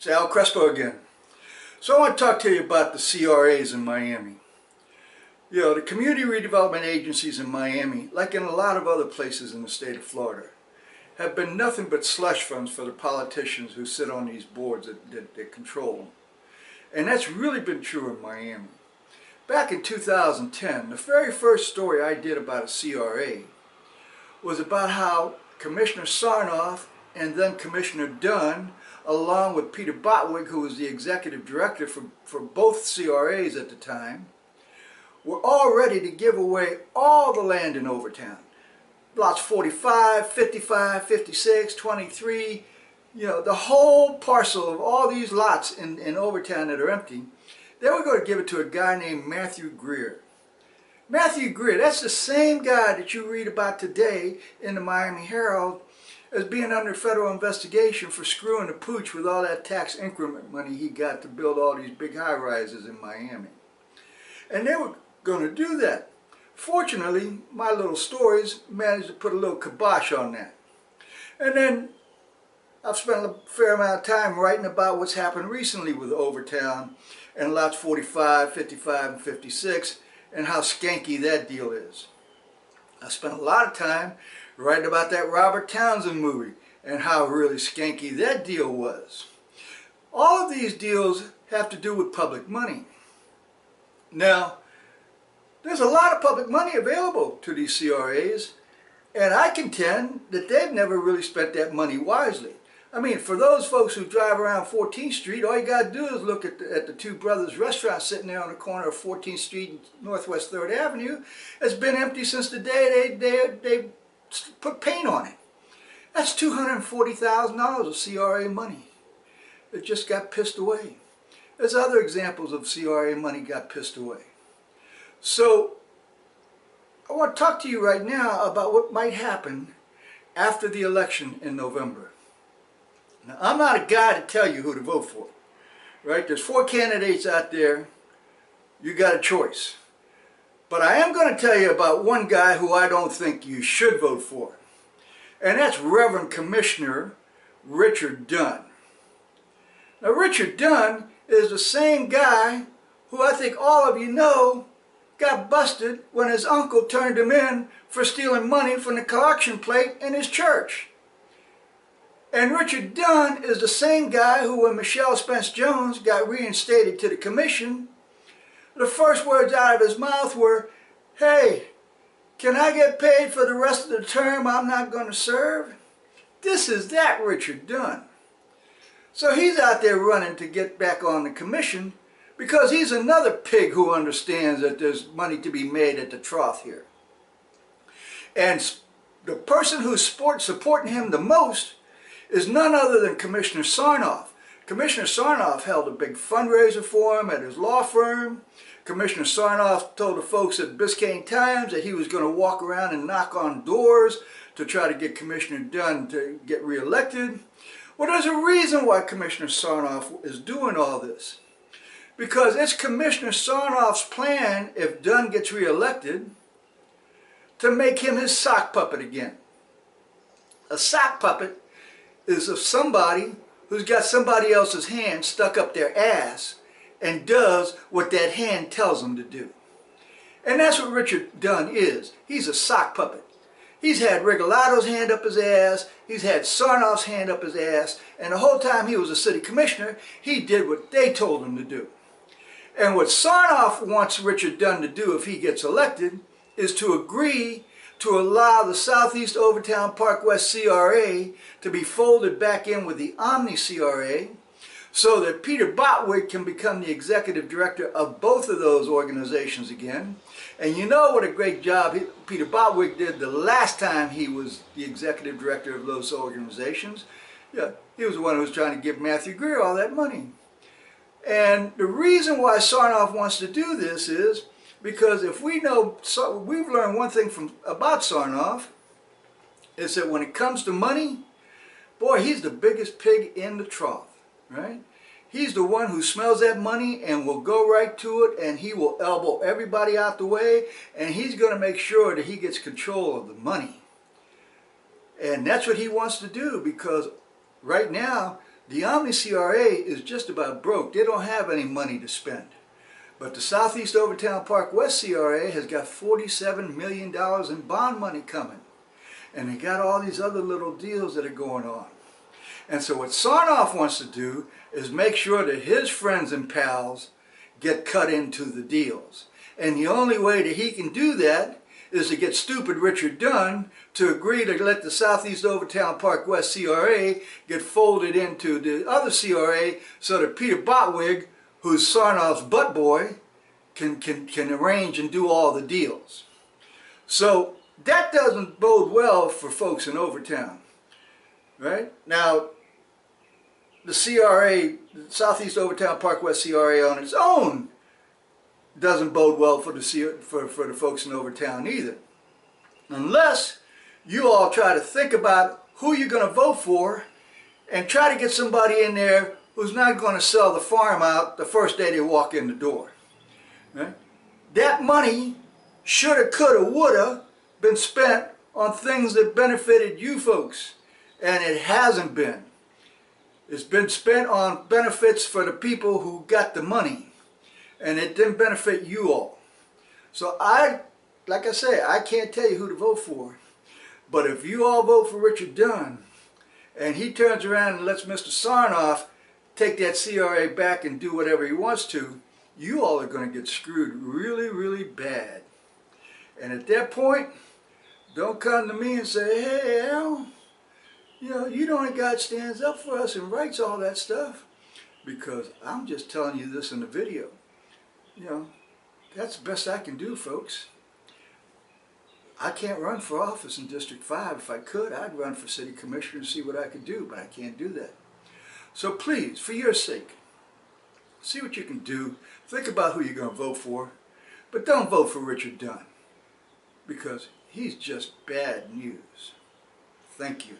It's Al Crespo again. So I want to talk to you about the CRAs in Miami. You know, the community redevelopment agencies in Miami, like in a lot of other places in the state of Florida, have been nothing but slush funds for the politicians who sit on these boards that, that, that control them. And that's really been true in Miami. Back in 2010, the very first story I did about a CRA was about how Commissioner Sarnoff and then Commissioner Dunn along with Peter Bockweg, who was the executive director for, for both CRAs at the time, were all ready to give away all the land in Overtown. Lots 45, 55, 56, 23, you know, the whole parcel of all these lots in, in Overtown that are empty, they were going to give it to a guy named Matthew Greer. Matthew Greer, that's the same guy that you read about today in the Miami Herald as being under federal investigation for screwing the pooch with all that tax increment money he got to build all these big high-rises in Miami. And they were going to do that. Fortunately, my little stories managed to put a little kibosh on that. And then I've spent a fair amount of time writing about what's happened recently with Overtown and lots 45, 55, and 56 and how skanky that deal is. I spent a lot of time writing about that Robert Townsend movie and how really skanky that deal was. All of these deals have to do with public money. Now, there's a lot of public money available to these CRAs, and I contend that they've never really spent that money wisely. I mean, for those folks who drive around 14th Street, all you got to do is look at the, at the Two Brothers restaurant sitting there on the corner of 14th Street and Northwest 3rd Avenue. It's been empty since the day they, they, they put paint on it. That's $240,000 of CRA money. It just got pissed away. There's other examples of CRA money got pissed away. So I want to talk to you right now about what might happen after the election in November. Now, I'm not a guy to tell you who to vote for. Right? There's four candidates out there. You got a choice. But I am going to tell you about one guy who I don't think you should vote for. And that's Reverend Commissioner Richard Dunn. Now Richard Dunn is the same guy who I think all of you know got busted when his uncle turned him in for stealing money from the collection plate in his church. And Richard Dunn is the same guy who when Michelle Spence Jones got reinstated to the commission the first words out of his mouth were, hey, can I get paid for the rest of the term I'm not going to serve? This is that Richard Dunn. So he's out there running to get back on the commission because he's another pig who understands that there's money to be made at the trough here. And the person who's supporting him the most is none other than Commissioner Sarnoff. Commissioner Sarnoff held a big fundraiser for him at his law firm. Commissioner Sarnoff told the folks at Biscayne Times that he was going to walk around and knock on doors to try to get Commissioner Dunn to get reelected. Well, there's a reason why Commissioner Sarnoff is doing all this. Because it's Commissioner Sarnoff's plan, if Dunn gets reelected, to make him his sock puppet again. A sock puppet is of somebody who's got somebody else's hand stuck up their ass and does what that hand tells them to do. And that's what Richard Dunn is. He's a sock puppet. He's had Regalado's hand up his ass, he's had Sarnoff's hand up his ass, and the whole time he was a city commissioner, he did what they told him to do. And what Sarnoff wants Richard Dunn to do if he gets elected is to agree to allow the Southeast Overtown Park West CRA to be folded back in with the Omni CRA so that Peter Bockweg can become the executive director of both of those organizations again. And you know what a great job he, Peter Bockweg did the last time he was the executive director of those organizations. Yeah, he was the one who was trying to give Matthew Greer all that money. And the reason why Sarnoff wants to do this is because if we know, so we've learned one thing from about Sarnoff, is that when it comes to money, boy, he's the biggest pig in the trough, right? He's the one who smells that money and will go right to it and he will elbow everybody out the way and he's going to make sure that he gets control of the money. And that's what he wants to do because right now The Omni CRA is just about broke. They don't have any money to spend. But the Southeast Overtown Park West CRA has got $47 million in bond money coming. And they got all these other little deals that are going on. And so what Sarnoff wants to do is make sure that his friends and pals get cut into the deals. And the only way that he can do that is to get stupid Richard Dunn to agree to let the Southeast Overtown Park West CRA get folded into the other CRA so that Peter Bockweg, who's Sarnoff's butt boy, can, can, can arrange and do all the deals. So that doesn't bode well for folks in Overtown. Right? Now, the CRA, the Southeast Overtown Park West CRA on its own doesn't bode well for the, for, for the folks in Overtown either. Unless you all try to think about who you're going to vote for and try to get somebody in there who's not going to sell the farm out the first day they walk in the door. Right? That money shoulda, coulda, woulda been spent on things that benefited you folks, and it hasn't been. It's been spent on benefits for the people who got the money, and it didn't benefit you all. So I, like I say, I can't tell you who to vote for, but if you all vote for Richard Dunn, and he turns around and lets Mr. Sarnoff take that CRA back and do whatever he wants to, you all are going to get screwed really, really bad. And at that point, don't come to me and say, hey, Al, you know, you only God stands up for us and writes all that stuff. Because I'm just telling you this in the video. You know, that's the best I can do, folks. I can't run for office in District 5. If I could, I'd run for city commissioner and see what I could do, but I can't do that. So please, for your sake, see what you can do. Think about who you're going to vote for. But don't vote for Richard Dunn because he's just bad news. Thank you.